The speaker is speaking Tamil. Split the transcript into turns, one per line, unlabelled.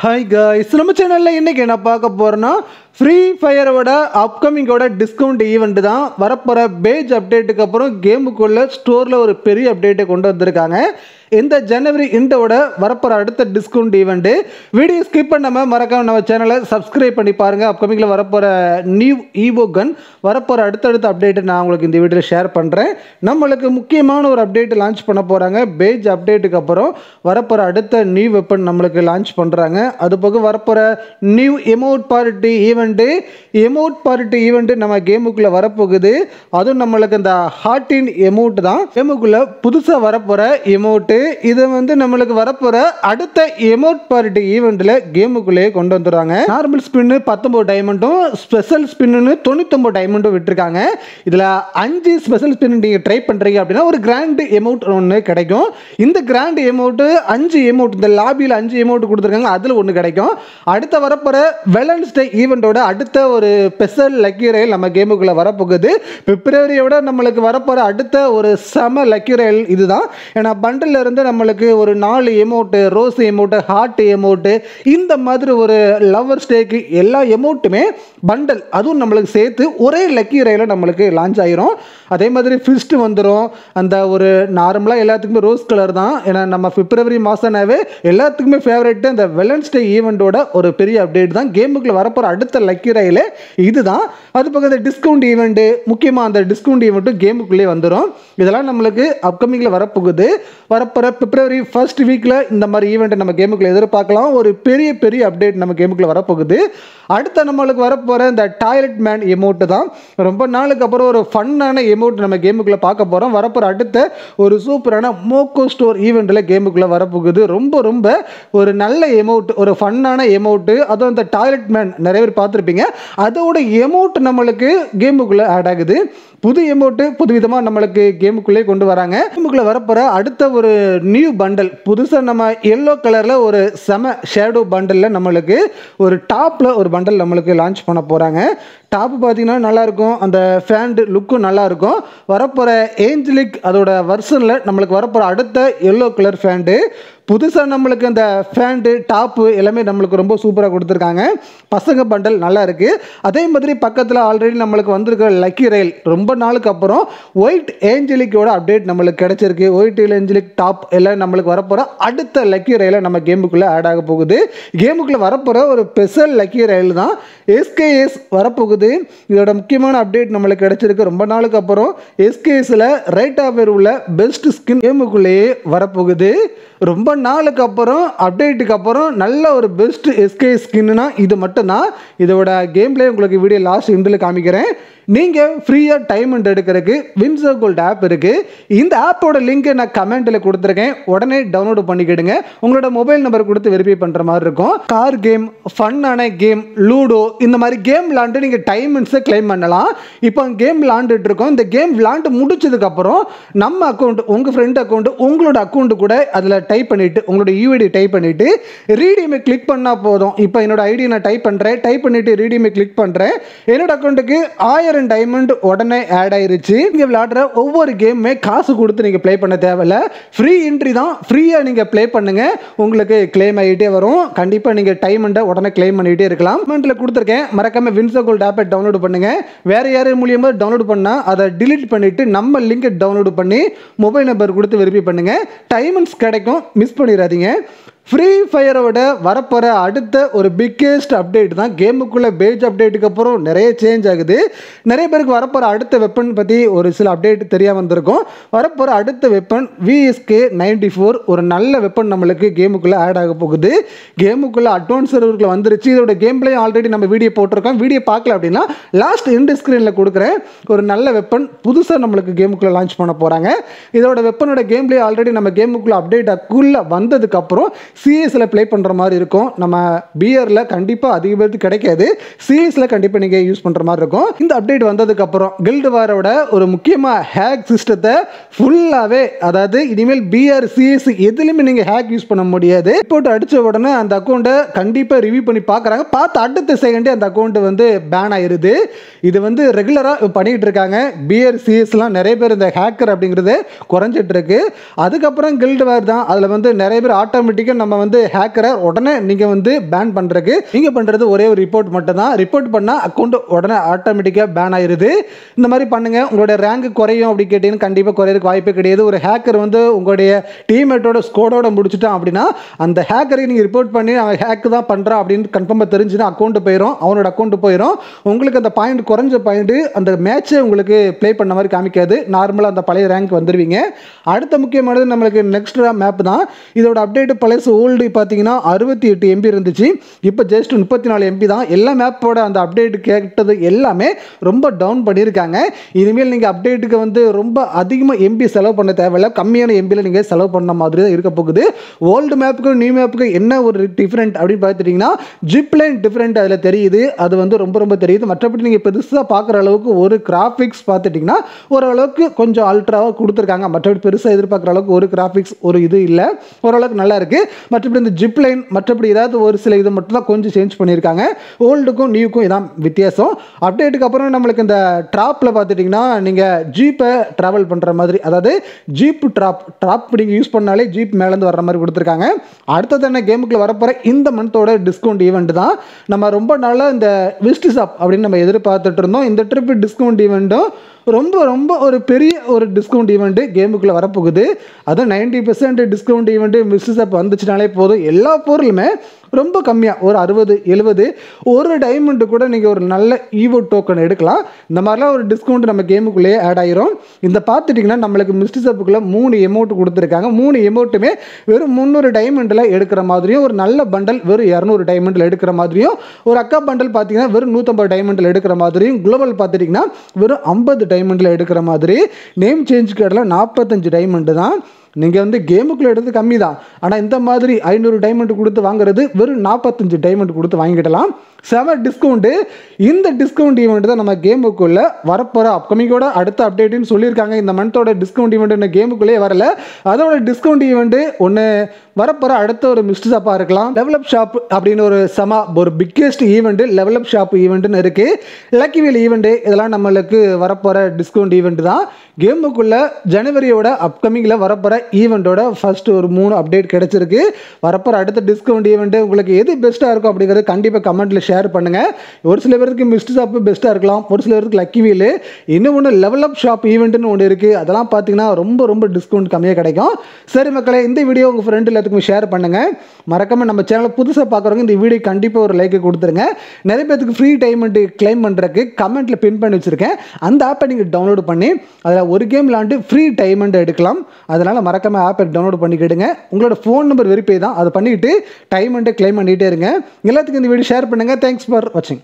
ஹாய் காய்ஸ் நம்ம சேனலில் இன்றைக்கி என்ன பார்க்க போகிறோன்னா ஃப்ரீ ஃபயரோட அப்கமிங்கோட டிஸ்கவுண்ட் ஈவெண்ட் தான் வரப்போகிற பேஜ் அப்டேட்டுக்கு அப்புறம் கேமுக்குள்ளே ஸ்டோரில் ஒரு பெரிய அப்டேட்டை கொண்டு வந்திருக்காங்க. இந்த ஜனவரி இண்டோட வரப்போகிற அடுத்த டிஸ்கவுண்ட் ஈவெண்ட்டு வீடியோ ஸ்கிப் பண்ணாமல் மறக்காம நம்ம சேனலை சப்ஸ்கிரைப் பண்ணி பாருங்கள் அப்கமிங்கில் வரப்போகிற நியூ ஈவோ கன் வரப்போகிற அடுத்தடுத்த அப்டேட்டு நான் உங்களுக்கு இந்த வீடியோ ஷேர் பண்ணுறேன் நம்மளுக்கு முக்கியமான ஒரு அப்டேட் லான்ச் பண்ண போகிறாங்க பேஜ் அப்டேட்டுக்கு அப்புறம் வரப்போகிற அடுத்த நியூ வெப்பன் நம்மளுக்கு லான்ச் பண்ணுறாங்க அது போக வரப்போகிற new emote party event emote party event நம்ம கேமுக்குள்ளே வரப்போகுது. அதுவும் நம்மளுக்கு இந்த ஹார்டின் எமௌண்ட் தான். கேமுக்குள்ளே புதுசாக வரப்போகிற எமோட்டு இது வந்து நம்மளுக்கு வரப்போகிற அடுத்த எமோட் பார்ட்டி ஈவெண்ட்டில் கேமுக்குள்ளேயே கொண்டு வந்துடுறாங்க. நார்மல் ஸ்பின்னு பத்தொம்போது டைமண்டும் ஸ்பெஷல் ஸ்பின்னு தொண்ணூத்தொம்பது டைமண்டும் விட்டுருக்காங்க. இதில் அஞ்சு ஸ்பெஷல் ஸ்பின் நீங்கள் ட்ரை பண்ணுறீங்க அப்படின்னா ஒரு கிராண்ட் எமௌண்ட் ஒன்று கிடைக்கும். இந்த கிராண்ட் எமௌண்ட்டு அஞ்சு எமௌண்ட் இந்த லாபியில் அஞ்சு எமௌண்ட் கொடுத்துருக்காங்க அதில் ஒன்று கிடைக்கும். அடுத்த வரப்போகிற வெலன்ஸ்டே ஈவெண்ட்டோட அடுத்த ஒரு ஸ்பெஷல் லக்கி ரயில் நம்ம கேமுக்குள்ளே வரப்போகுது. பிப்ரவரியோட நம்மளுக்கு வரப்போகிற அடுத்த ஒரு செம லக்கி ரயில் இதுதான். ஏன்னா பண்டில் இருந்து நம்மளுக்கு ஒரு நாலு amount rose amount heart amount இந்த மாதிரி ஒரு லவர் ஸ்டேக்கு எல்லா எமௌண்ட்டுமே பண்டல் அதுவும் நம்மளுக்கு சேர்த்து ஒரே லக்கி ரயில் நம்மளுக்கு லான்ச் ஆயிரும். அதே மாதிரி ஃபிஸ்ட் வந்துடும் அந்த ஒரு நார்மலாக எல்லாத்துக்குமே ரோஸ் கலர் தான். ஏன்னா நம்ம பிப்ரவரி மாதம்னாவே எல்லாத்துக்குமே ஃபேவரெட்டு அந்த வெலன்ஸ்டே ஈவெண்ட்டோட ஒரு பெரிய அப்டேட் தான். கேமுக்குள்ளே வரப்போகிற அடுத்த லக்கி ரயில் இதுதான். அது பக்கம் இந்த டிஸ்கவுண்ட் ஈவெண்ட்டு முக்கியமாக அந்த டிஸ்கவுண்ட் ஈவெண்ட்டும் கேமுக்குள்ளே வந்துடும் இதெல்லாம் நம்மளுக்கு அப்கமிங்கில் வரப்போகுது. வரப்போகிற பிப்ரவரி ஃபர்ஸ்ட் வீக்கில் இந்த மாதிரி ஈவெண்ட்டை நம்ம கேமுக்குள்ளே எதிர்பார்க்கலாம். ஒரு பெரிய பெரிய அப்டேட் நம்ம கேமுக்குள்ளே வரப்போகுது. அடுத்த நம்மளுக்கு வரப்போகிற இந்த டாய்லெட் மேன் எமௌண்ட்டு தான். ரொம்ப நாளுக்கு அப்புறம் ஒரு ஃபன்னான எமௌண்ட் நம்ம கேமுக்குள்ளே பார்க்க போகிறோம் வரப்போகிற அடுத்த ஒரு சூப்பரான மோக்கோ ஸ்டோர் ஈவெண்ட்டில் கேமுக்குள்ளே வரப்போகுது. ரொம்ப ரொம்ப ஒரு நல்ல எமௌண்ட் ஒரு ஃபன்னான எமௌண்ட்டு அதுவும் அந்த டாய்லெட் மேன் நிறைய பேர் பார்த்துருப்பீங்க. அதோட எமௌண்ட் நம்மளுக்கு கேமுக்குள்ளே ஆட் ஆகுது. புது எமௌண்ட்டு புதுவிதமாக நம்மளுக்கு கேமுக்குள்ளே கொண்டு வராங்க. கேமுக்குள்ளே வரப்போகிற அடுத்த ஒரு நியூ பண்டல் புதுசாக நம்ம எல்லோ கலரில் ஒரு செம ஷேடோ பண்டலில் நம்மளுக்கு ஒரு டாப்பில் ஒரு பண்டல் நம்மளுக்கு லான்ச் பண்ண போகிறாங்க டாப்பு பார்த்தீங்கன்னா நல்லாயிருக்கும். அந்த ஃபேண்டு லுக்கும் நல்லாயிருக்கும். வரப்போகிற ஏஞ்சலிக் அதோட வருஷனில் நம்மளுக்கு வரப்போகிற அடுத்த எல்லோ கலர் ஃபேண்டு புதுசாக நம்மளுக்கு அந்த ஃபேண்டு டாப்பு எல்லாமே நம்மளுக்கு ரொம்ப சூப்பராக கொடுத்துருக்காங்க. பசங்க பண்டல் நல்லா இருக்குது அதே மாதிரி பக்கத்தில் ஆல்ரெடி நம்மளுக்கு வந்திருக்கிற லக்கி ரயில் ரொம்ப நாளுக்கு அப்புறம் ஒயிட் ஏஞ்சலிக்கோட அப்டேட் நம்மளுக்கு கிடச்சிருக்கு. ஒயிட் ஏஞ்சலிக் டாப் எல்லாம் நம்மளுக்கு வரப்போகிற அடுத்த லக்கி ரயிலை நம்ம கேமுக்குள்ளே ஆட் ஆக போகுது. கேமுக்குள்ளே வரப்போகிற ஒரு ஸ்பெஷல் லக்கி ரயில் தான் எஸ்கேஎஸ் வரப்போகுது. இதோட முக்கியமான அப்டேட் நம்மளுக்கு கிடச்சிருக்கு. ரொம்ப நாளுக்கு அப்புறம் எஸ்கேஎஸில் ரைட் ஆஃபர் உள்ள பெஸ்ட் ஸ்கின் கேமுக்குள்ளேயே வரப்போகுது. ரொம்ப நாளுக்கு அப்புறம் அப்டேட்டுக்கு அப்புறம் நல்ல ஒரு பெஸ்ட் எஸ்கே ஸ்கின்னுனா இது மட்டும்தான். இதோட கேம் பிளே உங்களுக்கு வீடியோ லாஸ்ட் இண்டில் காமிக்கிறேன். நீங்கள் ஃப்ரீயாக டைம் எடுக்கிறதுக்கு வின்சோ கோல்டு ஆப் இருக்குது இந்த ஆப்போட லிங்க்கை நான் கமெண்ட்டில் கொடுத்துருக்கேன். உடனே டவுன்லோடு பண்ணிக்கிடுங்க. உங்களோட மொபைல் நம்பர் கொடுத்து வெரிஃபை பண்ணுற மாதிரி இருக்கும். கார் கேம் ஃபன்னான கேம் லூடோ இந்த மாதிரி கேம் விளாண்டு நீங்கள் டைமண்ட்ஸை கிளைம் பண்ணலாம். இப்போ கேம் விளாண்டுட்டு இருக்கோம். இந்த கேம் விளாண்டு முடிச்சதுக்கப்புறம் நம்ம அக்கௌண்ட் உங்கள் ஃப்ரெண்ட் அக்கௌண்ட் உங்களோட அக்கௌண்ட் கூட அதில் டைப் பண்ணிவிட்டு உங்களோட யூஐடி டைப் பண்ணிவிட்டு ரீடியமை கிளிக் பண்ணால் போதும். இப்போ என்னோட ஐடி நான் டைப் பண்ணுறேன் டைப் பண்ணிவிட்டு ரீடியமை கிளிக் பண்ணுறேன் என்னோட அக்கௌண்ட்டுக்கு ஆயிரம் டைமண்ட் உடனே ஆட் ஆயிருச்சு. நீங்கள் விளையாடுற ஒவ்வொரு கேமுமே காசு கொடுத்து நீங்கள் ப்ளே பண்ண தேவையில்ல. ஃப்ரீ என்ட்ரி தான். ஃப்ரீயாக நீங்கள் ப்ளே பண்ணுங்க. உங்களுக்கு கிளைம் ஆகிட்டே வரும். கண்டிப்பாக நீங்கள் டைமண்டை உடனே கிளைம் பண்ணிகிட்டே இருக்கலாம். கமெண்ட்டில் கொடுத்துருக்கேன். மறக்காம வின்சோ கோல்ட் ஆப்பை டவுன்லோட் பண்ணுங்க. வேற யார் மூலியமாக டவுன்லோட் பண்ணால் அதை டிலீட் பண்ணிட்டு நம்ம லிங்கை டவுன்லோட் பண்ணி மொபைல் நம்பர் கொடுத்து வெரிஃபை பண்ணுங்க. டைமண்ட்ஸ் கிடைக்கும். மிஸ் பண்ணிடாதீங்க. ஃப்ரீ ஃபயரோட வரப்போகிற அடுத்த ஒரு பிக்கெஸ்ட் அப்டேட் தான் கேமுக்குள்ளே பேஜ் அப்டேட்டுக்கு அப்புறம் நிறைய சேஞ்ச் ஆகுது. நிறைய பேருக்கு வரப்போகிற அடுத்த வெப்பன் பற்றி ஒரு சில அப்டேட் தெரியாமல் வந்திருக்கும் வரப்போகிற அடுத்த வெப்பன் விஎஸ்கே நைன்டி ஃபோர் ஒரு நல்ல வெப்பன் நம்மளுக்கு கேமுக்குள்ளே ஆட் ஆக போகுது. கேமுக்குள்ளே அட்வான்ஸ் சர்வருக்குள்ள வந்துருச்சு. இதோட கேம் பிளே ஆல்ரெடி நம்ம வீடியோ போட்டிருக்கோம். வீடியோ பார்க்கல அப்படின்னா லாஸ்ட் எண்டு ஸ்க்ரீனில் கொடுக்குறேன் ஒரு நல்ல வெப்பன் புதுசாக நம்மளுக்கு கேமுக்குள்ளே லான்ச் பண்ண போகிறாங்க இதோட வெப்பனோட கேம் பிளே ஆல்ரெடி நம்ம கேமுக்குள்ளே அப்டேட் அக்குள்ளே வந்ததுக்கப்புறம் சிஎஸில் ப்ளே பண்ணுற மாதிரி இருக்கும். நம்ம பியரில் கண்டிப்பாக அதிக பேருக்கு கிடைக்காது. சிஎஸில் கண்டிப்பாக நீங்கள் யூஸ் பண்ணுற மாதிரி இருக்கும். இந்த அப்டேட் வந்ததுக்கப்புறம் கில்டு வாரோட ஒரு முக்கியமாக ஹேக் சிஸ்டத்தை ஃபுல்லாகவே அதாவது இனிமேல் பிஆர் சிஎஸ் எதுலையுமே நீங்கள் ஹேக் யூஸ் பண்ண முடியாது. போட்டு அடித்த உடனே அந்த அக்கௌண்ட்டை கண்டிப்பாக ரிவ்யூ பண்ணி பார்க்குறாங்க பார்த்து அடுத்த செகண்டே அந்த அக்கௌண்ட்டு வந்து பேன் ஆயிடுது இது வந்து ரெகுலராக பண்ணிகிட்டு இருக்காங்க. பிஆர் சிஎஸ்லாம் நிறைய பேர் இந்த ஹேக்கர் அப்படிங்கிறது குறைஞ்சிட்டு இருக்கு. அதுக்கப்புறம் கில்டு வேர் தான் அதில் வந்து நிறைய பேர் ஆட்டோமேட்டிக்காக நம்ம வந்து ஹேக்கரை உடனே நீங்கள் வந்து பேன் பண்ணுறதுக்கு நீங்கள் பண்ணுறது ஒரே ஒரு ரிப்போர்ட் மட்டும் தான் ரிப்போர்ட் பண்ணால் அக்கௌண்ட் உடனே ஆட்டோமேட்டிக்காக பேன் ஆயிருது. இந்த மாதிரி பண்ணுங்கள் உங்களோட ரேங்க் குறையும் அப்படி கேட்டீங்கன்னா கண்டிப்பாக குறையிறதுக்கு வாய்ப்பே கிடையாது. ஒரு ஹேக்கர் வந்து உங்களுடைய டீம்மேட்டோட ஸ்கோடோட முடிச்சுட்டான் அப்படின்னா அந்த ஹேக்கரை நீங்கள் ரிப்போர்ட் பண்ணி அவன் ஹேக் தான் பண்ணுறான் அப்படின்னு கன்ஃபார்மாக தெரிஞ்சுன்னா அக்கௌண்ட் போயிடும் அவனோட அக்கௌண்ட் போயிடும் உங்களுக்கு அந்த பாயிண்ட் குறைஞ்ச பாயிண்ட் அந்த மேட்ச்சை உங்களுக்கு ப்ளே பண்ண மாதிரி காமிக்காது. நார்மலாக அந்த பழைய ரேங்க் வந்துடுவீங்க அடுத்த முக்கியமானது நம்மளுக்கு நெக்ஸ்ட் மேப் தான். இதோட அப்டேட் பழைய ஓல்டு பார்த்தீங்கன்னா அறுபத்தி எட்டு எம்பி இருந்துச்சு. இப்போ ஜஸ்ட் முப்பத்தி நாலு எம்பி தான். எல்லா மேப்போட அந்த அப்டேட் கேட்டது எல்லாமே ரொம்ப டவுன் பண்ணியிருக்காங்க. இனிமேல் நீங்கள் அப்டேட்டுக்கு வந்து ரொம்ப அதிகமாக எம்பி செலவு பண்ண தேவையில்ல. கம்மியான எம்பியில் நீங்கள் செலவு பண்ண மாதிரி தான் இருக்க போகுது. ஓல்டு மேப்புக்கும் நியூ மேப்புக்கும் என்ன ஒரு டிஃப்ரெண்ட் அப்படின்னு பார்த்துட்டிங்கன்னா ஜிப் லைன் டிஃப்ரெண்ட் அதில் தெரியுது. அது வந்து ரொம்ப ரொம்ப தெரியுது. மற்றபடி நீங்கள் பெருசாக பார்க்குற அளவுக்கு ஒரு கிராஃபிக்ஸ் பார்த்துட்டிங்கன்னா ஓரளவுக்கு கொஞ்சம் அல்ட்ராவாக கொடுத்துருக்காங்க. மற்றபடி பெருசாக எதிர்பார்க்குற அளவுக்கு ஒரு கிராஃபிக்ஸ் ஒரு இது இல்லை. ஓரளவுக்கு நல்லா இருக்குது மற்றபடி இந்த ஜிப் லைன் மற்றபடி ஏதாவது ஒரு சில இது மட்டும் தான் கொஞ்சம் சேஞ்ச் பண்ணியிருக்காங்க. ஓல்டுக்கும் நியூக்கும் இதான் வித்தியாசம். அப்டேட்டுக்கு அப்புறம் நம்மளுக்கு இந்த ட்ராப்பில் பார்த்துட்டிங்கன்னா நீங்கள் ஜீப்பை ட்ராவல் பண்ணுற மாதிரி அதாவது ஜீப் ட்ராப் ட்ராப் நீங்கள் யூஸ் பண்ணாலே ஜீப் மேலேருந்து வர்ற மாதிரி கொடுத்துருக்காங்க. அடுத்தது என்ன கேமுக்குள்ள வரப்போகிற இந்த மந்தோட டிஸ்கவுண்ட் ஈவெண்ட் தான். நம்ம ரொம்ப நாளாக இந்த விஸ்ட் ஷாப் அப்படின்னு நம்ம எதிர்பார்த்துட்டு இருந்தோம். இந்த ட்ரிப் டிஸ்கவுண்ட் ஈவெண்ட்டும் ரொம்ப ரொம்ப ஒரு பெரிய ஒரு டிஸ்கவுண்ட் ஈவெண்ட்டு கேமுக்குள்ளே வரப்போகுது. அதுவும் நைன்ட்டி பர்சன்ட் டிஸ்கவுண்ட் ஈவெண்ட்டு மிஸ்ஸஸ் அப் வந்துச்சுனாலே போதும். எல்லா பொருளுமே ரொம்ப கம்மியாக ஒரு அறுபது எழுபது ஒரு டைமண்டு கூட நீங்கள் ஒரு நல்ல ஈவோ டோக்கன் எடுக்கலாம். இந்த மாதிரிலாம் ஒரு டிஸ்கவுண்ட் நம்ம கேமுக்குள்ளேயே ஆட் ஆயிரும். இந்த பார்த்துட்டிங்கன்னா நம்மளுக்கு மிஸ்டி சப்புக்குள்ளே மூணு எமௌண்ட் கொடுத்துருக்காங்க. மூணு எமௌண்ட்டுமே வெறும் முந்நூறு டைமண்டில் எடுக்கிற மாதிரியும் ஒரு நல்ல பண்டல் வெறும் இரநூறு டைமண்டில் எடுக்கிற மாதிரியும் ஒரு அக்கா பண்டல் பார்த்தீங்கன்னா வெறும் நூற்றம்பது டைமண்டில் எடுக்கிற மாதிரியும் குளோபல் பார்த்துட்டிங்கன்னா வெறும் ஐம்பது டைமண்டில் எடுக்கிற மாதிரி நேம் சேஞ்ச் கார்டில் நாற்பத்தஞ்சு டைமண்டு தான். நீங்கள் வந்து கேமுக்குள்ளே எடுத்து கம்மி தான் ஆனால் இந்த மாதிரி ஐநூறு டைமண்ட் கொடுத்து வாங்குறது வெறும் நாற்பத்தஞ்சு டைமண்ட் கொடுத்து வாங்கிடலாம் செம டிஸ்கவுண்ட்டு இந்த டிஸ்கவுண்ட் ஈவெண்ட் தான் நம்ம கேமுக்குள்ளே வரப்போகிற அப்கமிங்கோட அடுத்த அப்டேட்டுன்னு சொல்லியிருக்காங்க. இந்த மந்தோட டிஸ்கவுண்ட் ஈவெண்ட் இந்த கேமுக்குள்ளேயே வரல. அதோட டிஸ்கவுண்ட் ஈவெண்ட்டு ஒன்று வரப்போகிற அடுத்த ஒரு மிஸ்ட் ஷாப்பாக இருக்கலாம் டெவலப் ஷாப் அப்படின்னு ஒரு சமா ஒரு biggest event level up shop ஈவெண்ட்டுன்னு இருக்குது லக்கி வீல் ஈவெண்ட்டு இதெல்லாம் நம்மளுக்கு வரப்போகிற டிஸ்கவுண்ட் ஈவெண்ட் தான். கேமுக்குள்ளே ஜனவரியோட அப்கமிங்கில் வரப்போகிற ஈவெண்ட்டோட ஃபஸ்ட்டு ஒரு மூணு அப்டேட் கிடச்சிருக்கு. வரப்போகிற அடுத்த டிஸ்கவுண்ட் ஈவெண்ட்டு உங்களுக்கு எது பெஸ்ட்டாக இருக்கும் அப்படிங்கிறது கண்டிப்பாக கமெண்ட்டில் ஷேர் பண்ணுங்கள் ஒரு சில பேருக்கு மிஸ்ட் ஷாப் பெஸ்ட்டாக இருக்கலாம். ஒரு சில பேருக்கு லக்கி வீலு இன்னும் ஒன்று லெவல் அப் ஷாப் ஈவெண்ட்டுன்னு ஒன்று இருக்குது அதெல்லாம் பார்த்தீங்கன்னா ரொம்ப ரொம்ப டிஸ்கவுண்ட் கம்மியாக கிடைக்கும். சரி மக்களே இந்த வீடியோ உங்கள் ஃப்ரெண்டு எல்லாத்துக்கும் ஷேர் பண்ணுங்கள் மறக்காமல் நம்ம சேனலை புதுசாக பார்க்குறவங்க இந்த வீடியோ கண்டிப்பாக ஒரு லைக்கு கொடுத்துருங்க. நிறைய பேருக்கு ஃப்ரீ டைமெண்ட்டு கிளைம் பண்ணுறதுக்கு கமெண்ட்டில் பின் பண்ணி வச்சுருக்கேன். அந்த ஆப்பை நீங்கள் டவுன்லோட் பண்ணி அதில் ஒரு கேம் விளாண்டு ஃப்ரீ டைமண்ட் எடுக்கலாம். அதனால் மறக்காமல் ஆப்பை டவுன்லோட் பண்ணிக்கிடுங்க. உங்களோட ஃபோன் நம்பர் வெரிஃபை தான் அதை பண்ணிக்கிட்டு டைமெண்ட்டை கிளைம் பண்ணிகிட்டே இருங்க. எல்லாத்துக்கும் இந்த வீடியோ ஷேர் பண்ணுங்கள் தேங்க்ஸ் ஃபார் வாட்சிங்